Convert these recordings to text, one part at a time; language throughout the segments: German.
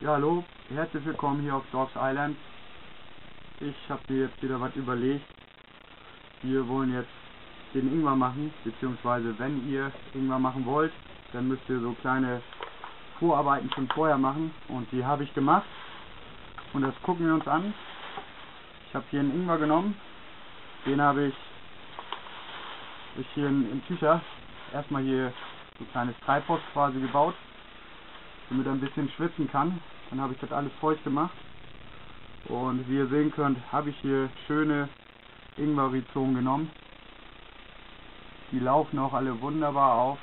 Ja, hallo, herzlich willkommen hier auf Dogs Island. Ich habe mir jetzt wieder was überlegt. Wir wollen jetzt den Ingwer machen, beziehungsweise wenn ihr Ingwer machen wollt, dann müsst ihr so kleine Vorarbeiten schon vorher machen und die habe ich gemacht und das gucken wir uns an. Ich habe hier einen Ingwer genommen, den habe ich, ich hier in, in Tücher erstmal hier so ein kleines Treibhaus quasi gebaut damit er ein bisschen schwitzen kann. Dann habe ich das alles feucht gemacht. Und wie ihr sehen könnt, habe ich hier schöne Ingwer-Rhizomen genommen. Die laufen auch alle wunderbar auf.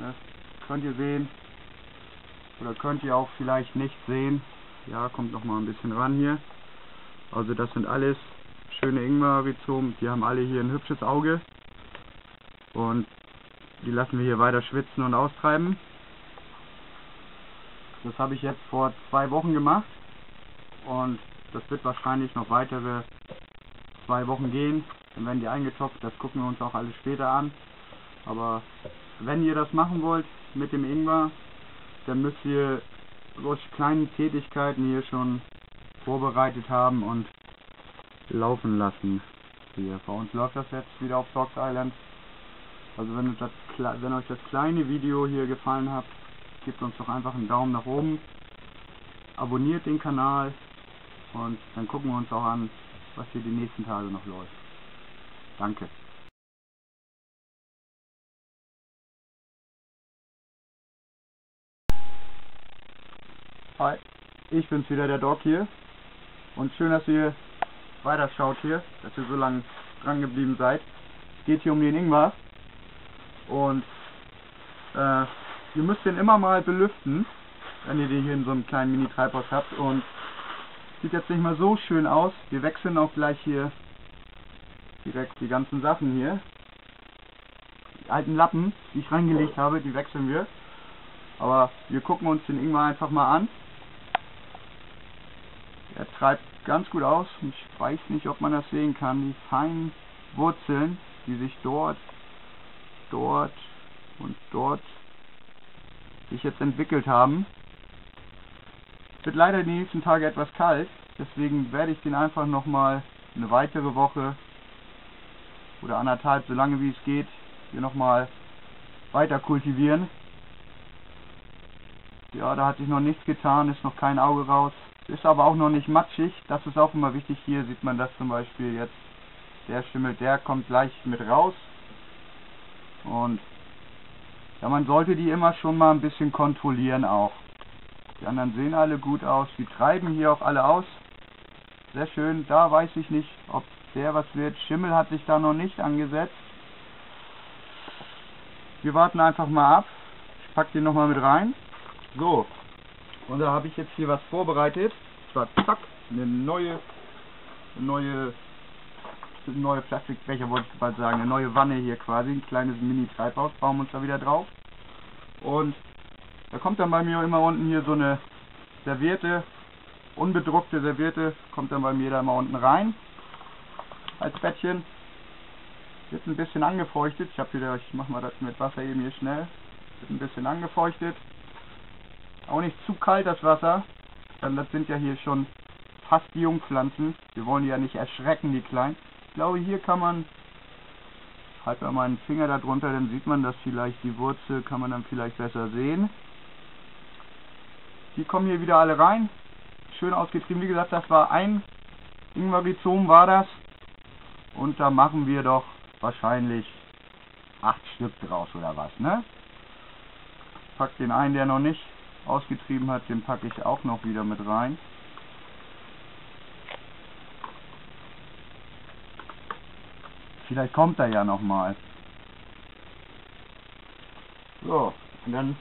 Das könnt ihr sehen. Oder könnt ihr auch vielleicht nicht sehen. Ja, kommt noch mal ein bisschen ran hier. Also das sind alles schöne Ingwer-Rhizomen. Die haben alle hier ein hübsches Auge. Und die lassen wir hier weiter schwitzen und austreiben. Das habe ich jetzt vor zwei Wochen gemacht und das wird wahrscheinlich noch weitere zwei Wochen gehen. Dann werden die eingetopft, das gucken wir uns auch alles später an. Aber wenn ihr das machen wollt mit dem Ingwer, dann müsst ihr solche kleinen Tätigkeiten hier schon vorbereitet haben und laufen lassen. Hier, bei uns läuft das jetzt wieder auf Dogs Island. Also wenn euch das, wenn euch das kleine Video hier gefallen hat, gebt uns doch einfach einen Daumen nach oben, abonniert den Kanal und dann gucken wir uns auch an, was hier die nächsten Tage noch läuft. Danke. Hi, ich bin's wieder, der Dog hier. Und schön, dass ihr weiter schaut hier, dass ihr so lange dran geblieben seid. Es geht hier um den Ingwer. Und äh, ihr müsst den immer mal belüften, wenn ihr den hier in so einem kleinen Mini-Treibhaus habt. Und sieht jetzt nicht mal so schön aus. Wir wechseln auch gleich hier direkt die ganzen Sachen hier. Die alten Lappen, die ich reingelegt habe, die wechseln wir. Aber wir gucken uns den Ingwer einfach mal an. Er treibt ganz gut aus. Ich weiß nicht, ob man das sehen kann. Die feinen Wurzeln, die sich dort, dort und dort sich jetzt entwickelt haben. Es wird leider die nächsten Tage etwas kalt, deswegen werde ich den einfach nochmal eine weitere Woche oder anderthalb, so lange wie es geht, hier nochmal weiter kultivieren. Ja, da hat sich noch nichts getan, ist noch kein Auge raus. Ist aber auch noch nicht matschig, das ist auch immer wichtig. Hier sieht man das zum Beispiel jetzt. Der Schimmel, der kommt gleich mit raus. Und ja, man sollte die immer schon mal ein bisschen kontrollieren auch. Die anderen sehen alle gut aus. Die treiben hier auch alle aus. Sehr schön. Da weiß ich nicht, ob der was wird. Schimmel hat sich da noch nicht angesetzt. Wir warten einfach mal ab. Ich packe den nochmal mit rein. So. Und da habe ich jetzt hier was vorbereitet. zwar zack, eine neue, neue neue Plastikbecher, wollte ich bald sagen, eine neue Wanne hier quasi, ein kleines Mini-Treibhaus, bauen wir uns da wieder drauf. Und da kommt dann bei mir immer unten hier so eine Serviette, unbedruckte Serviette, kommt dann bei mir da immer unten rein, als Bettchen. Wird ein bisschen angefeuchtet, ich habe wieder, ich mache mal das mit Wasser eben hier schnell, wird ein bisschen angefeuchtet. Auch nicht zu kalt das Wasser, denn das sind ja hier schon fast die Jungpflanzen. Wir wollen die ja nicht erschrecken, die Kleinen glaube, hier kann man, halt mal meinen Finger da drunter, dann sieht man das vielleicht, die Wurzel kann man dann vielleicht besser sehen. Die kommen hier wieder alle rein, schön ausgetrieben. Wie gesagt, das war ein Ingwer-Rhizom war das. Und da machen wir doch wahrscheinlich acht Stück draus oder was, ne? Pack den einen, der noch nicht ausgetrieben hat, den packe ich auch noch wieder mit rein. Vielleicht kommt er ja nochmal. So, und dann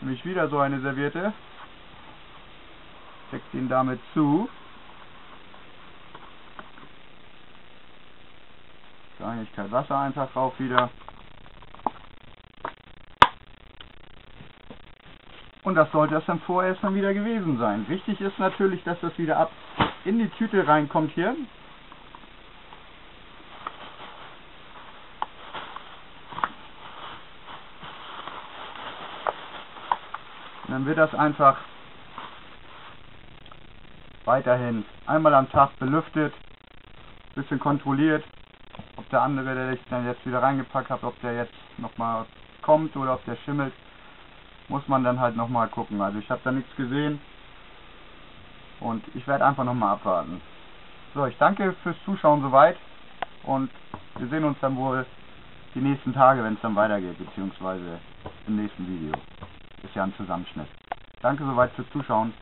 nehme ich wieder so eine Serviette. Deckt ihn damit zu. Kleinigkeit Wasser einfach drauf wieder. Und das sollte es dann vorerst dann wieder gewesen sein. Wichtig ist natürlich, dass das wieder ab in die Tüte reinkommt hier. Dann wird das einfach weiterhin einmal am Tag belüftet, bisschen kontrolliert, ob der andere, der ich dann jetzt wieder reingepackt habe, ob der jetzt nochmal kommt oder ob der schimmelt, muss man dann halt nochmal gucken. Also ich habe da nichts gesehen und ich werde einfach nochmal abwarten. So, ich danke fürs Zuschauen soweit und wir sehen uns dann wohl die nächsten Tage, wenn es dann weitergeht, beziehungsweise im nächsten Video. Ein Zusammenschnitt. Danke soweit fürs Zuschauen.